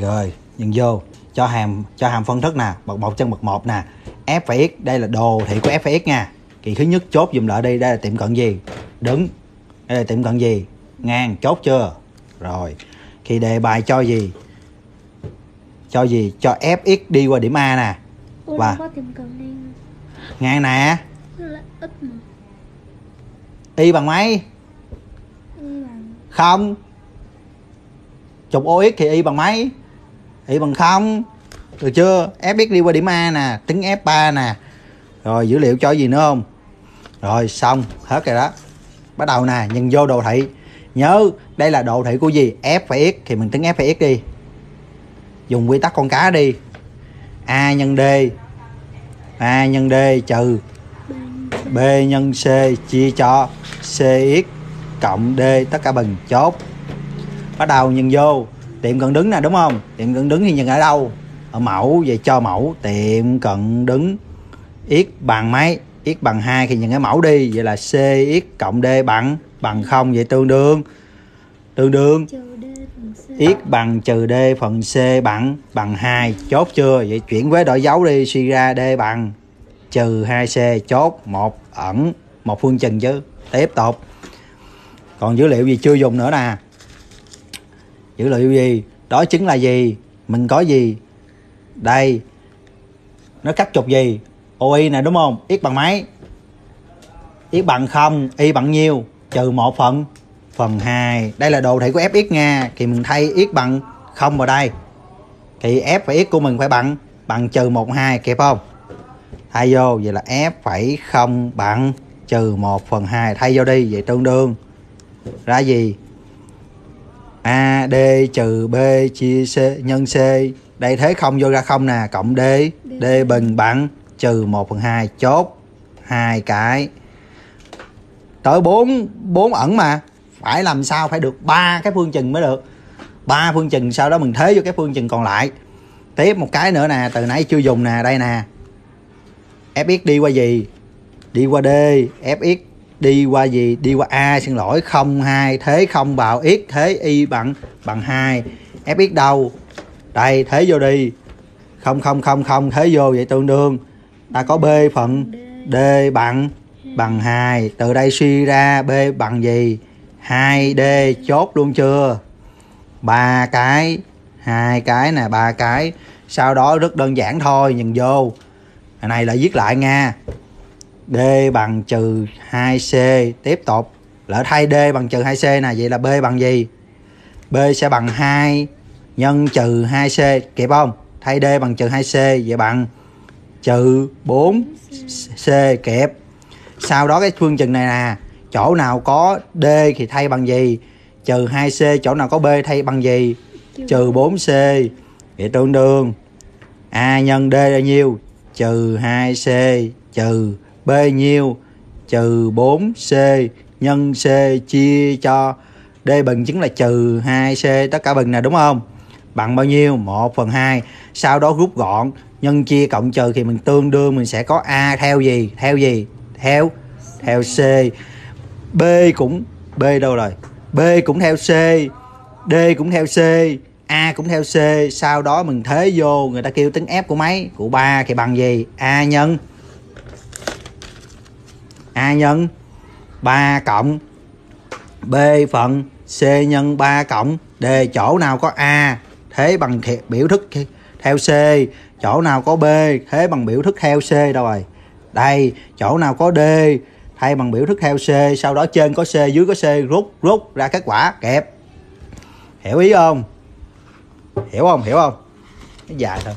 rồi nhìn vô cho hàm cho hàm phân thức nè bậc một chân bậc một nè. F và x đây là đồ thị của f và x nha. Kỳ thứ nhất chốt dùm lại đây đây là tiệm cận gì? Đứng. Đây là tiệm cận gì? Ngang chốt chưa? Rồi khi đề bài cho gì? Cho gì? Cho fx đi qua điểm a nè. Ủa Và- đi ngang nè. Y bằng mấy? Y bằng không. Trục ox thì y bằng mấy y bằng không, được chưa? Fx đi qua điểm a nè, tính f3 nè. Rồi, dữ liệu cho gì nữa không? Rồi, xong, hết rồi đó. Bắt đầu nè nhân vô đồ thị. Nhớ, đây là đồ thị của gì? F và x, thì mình tính f và x đi. Dùng quy tắc con cá đi. A nhân d. A nhân d trừ b nhân c chia cho cx cộng d, tất cả bằng chốt. Bắt đầu nhân vô tiệm cận đứng nè đúng không? Tiệm cận đứng thì nhân ở đâu? Ở mẫu về cho mẫu. Tiệm cận đứng x bằng mấy? X bằng 2 thì nhân cái mẫu đi. Vậy là cx cộng d bằng bằng không. Vậy tương đương. Tương đương. X bằng trừ d phần c bằng bằng 2 chốt chưa? Vậy chuyển với đổi dấu đi. Suy ra d bằng. Trừ 2c chốt một ẩn một phương trình chứ. Tiếp tục. Còn dữ liệu gì chưa dùng nữa nè dữ liệu gì? Đó chính là gì? Mình có gì? Đây. Nó cắt chục gì? OI nè, đúng không? X bằng mấy? X bằng không, y bằng nhiêu? Trừ một phần. Phần 2 đây là đồ thị của fx nha. Thì mình thay x bằng không vào đây. Thì f và x của mình phải bằng bằng trừ 1 2 kịp không? Thay vô, vậy là f phẩy không bằng trừ 1 phần 2 thay vô đi, vậy tương đương. Ra gì? A, d, trừ b, chia c, nhân c. Đây thế không vô ra không nè, cộng d. D bình bằng, trừ 1 phần 2 chốt hai cái. Tới 4 4 ẩn mà. Phải làm sao, phải được ba cái phương trình mới được. Ba phương trình sau đó mình thế vô cái phương trình còn lại. Tiếp một cái nữa nè, từ nãy chưa dùng nè, đây nè. Fx đi qua gì? Đi qua d. Fx đi qua gì? Đi qua a, xin lỗi, không hai, thế không vào x, thế y bằng bằng 2 fx đâu? Đây, thế vô đi. Không không không không, thế vô, vậy tương đương. Ta có b phần d bằng bằng 2 từ đây suy ra b bằng gì? 2d chốt luôn chưa? Ba cái. Hai cái nè, ba cái. Sau đó rất đơn giản thôi, nhìn vô. Cái này là viết lại nha d bằng trừ 2c tiếp tục. Lỡ thay d bằng trừ 2c nè, vậy là b bằng gì? B sẽ bằng 2 nhân trừ 2c kịp không? Thay d bằng trừ 2c vậy bằng trừ 4c kịp. Sau đó cái phương trình này nè, chỗ nào có d thì thay bằng gì? Trừ 2c chỗ nào có b thay bằng gì? Trừ 4c vậy tương đương. A nhân d là nhiêu? Trừ 2c trừ nhiêu? Trừ 4c nhân c chia cho. D bình chính là trừ 2c tất cả bình nè đúng không? Bằng bao nhiêu? 1 phần 2 sau đó rút gọn. Nhân chia cộng trừ thì mình tương đương, mình sẽ có a theo gì? Theo gì? Theo theo c. B cũng, b đâu rồi? B cũng theo c. D cũng theo c. A cũng theo c. Sau đó mình thế vô, người ta kêu tính f của mấy của ba thì bằng gì? A nhân a nhân 3 cộng, b phần c nhân 3 cộng. D, chỗ nào có a, thế bằng biểu thức theo c. Chỗ nào có b, thế bằng biểu thức theo c đâu rồi. Đây, chỗ nào có d, thay bằng biểu thức theo c. Sau đó trên có c, dưới có c, rút rút ra kết quả, kẹp. Hiểu ý không? Hiểu không? Hiểu không? Nó dài thôi.